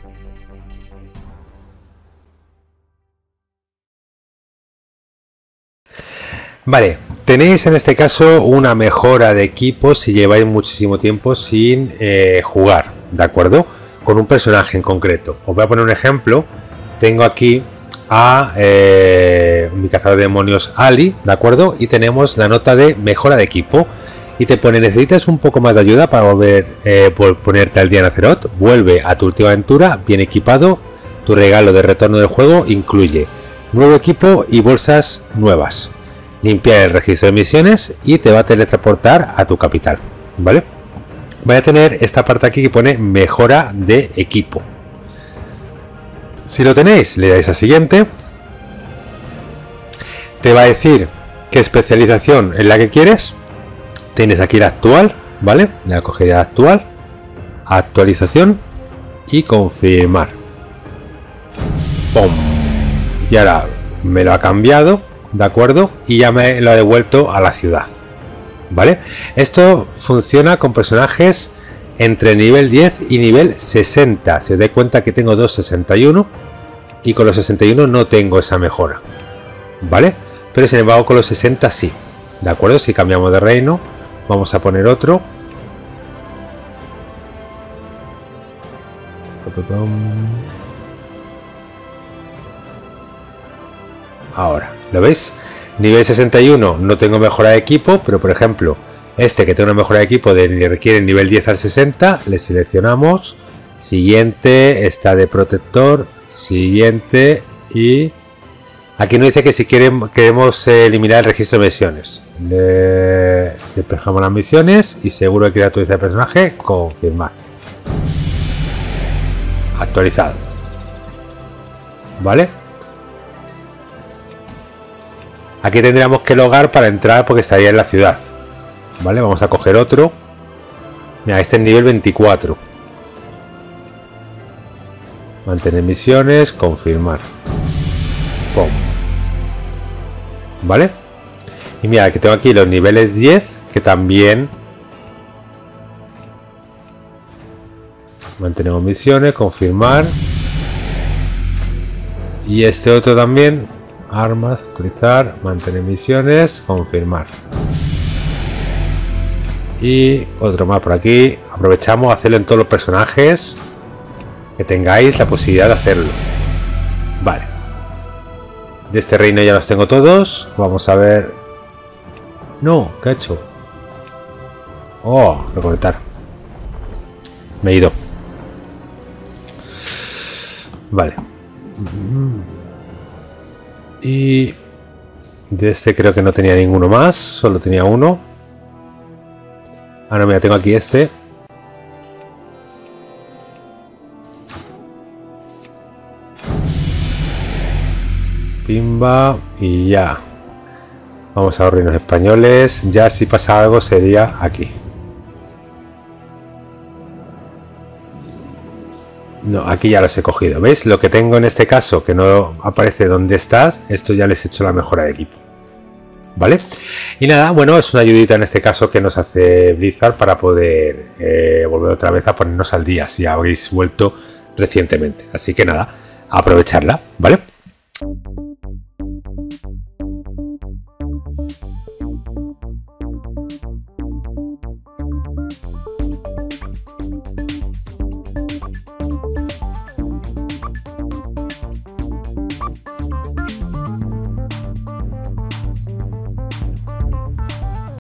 Thank Vale, tenéis en este caso una mejora de equipo si lleváis muchísimo tiempo sin eh, jugar, ¿de acuerdo? Con un personaje en concreto. Os voy a poner un ejemplo. Tengo aquí a eh, mi cazador de demonios Ali, ¿de acuerdo? Y tenemos la nota de mejora de equipo. Y te pone, necesitas un poco más de ayuda para volver eh, por ponerte al día en Azeroth. Vuelve a tu última aventura, bien equipado. Tu regalo de retorno del juego incluye nuevo equipo y bolsas nuevas limpiar el registro de misiones y te va a teletransportar a tu capital, ¿vale? Voy a tener esta parte aquí que pone mejora de equipo. Si lo tenéis, le dais a siguiente. Te va a decir qué especialización es la que quieres. Tienes aquí la actual, ¿vale? Le cogería la actual, actualización y confirmar. ¡Pum! Y ahora me lo ha cambiado ¿de acuerdo? Y ya me lo ha devuelto a la ciudad, ¿vale? Esto funciona con personajes entre nivel 10 y nivel 60. Se dé cuenta que tengo 261 y con los 61 no tengo esa mejora, ¿vale? Pero sin embargo con los 60 sí, ¿de acuerdo? Si cambiamos de reino, vamos a poner otro. Ahora, ¿lo veis? Nivel 61 no tengo mejora de equipo, pero por ejemplo, este que tiene una mejora de equipo de requiere nivel 10 al 60, le seleccionamos. Siguiente, está de protector, siguiente y... Aquí nos dice que si queremos eliminar el registro de misiones. Despejamos las misiones y seguro que actualizar el personaje, confirmar. Actualizado. ¿Vale? Aquí tendríamos que logar para entrar porque estaría en la ciudad. Vale, vamos a coger otro. Mira, este es nivel 24. Mantener misiones, confirmar. ¿Vale? Y mira, que tengo aquí los niveles 10, que también... Mantenemos misiones, confirmar. Y este otro también, armas, utilizar, mantener misiones, confirmar. Y otro más por aquí. Aprovechamos a hacerlo en todos los personajes. Que tengáis la posibilidad de hacerlo. Vale. De este reino ya los tengo todos. Vamos a ver. No, ¿qué ha hecho? Oh, recolectar. Me he ido. Vale. Y de este creo que no tenía ninguno más, solo tenía uno. Ah, no, mira, tengo aquí este. Pimba y ya. Vamos a los españoles. Ya si pasa algo sería aquí. No, aquí ya los he cogido. ¿Veis? Lo que tengo en este caso, que no aparece donde estás, esto ya les he hecho la mejora de equipo. ¿Vale? Y nada, bueno, es una ayudita en este caso que nos hace Blizzard para poder eh, volver otra vez a ponernos al día si habéis vuelto recientemente. Así que nada, aprovecharla, ¿vale?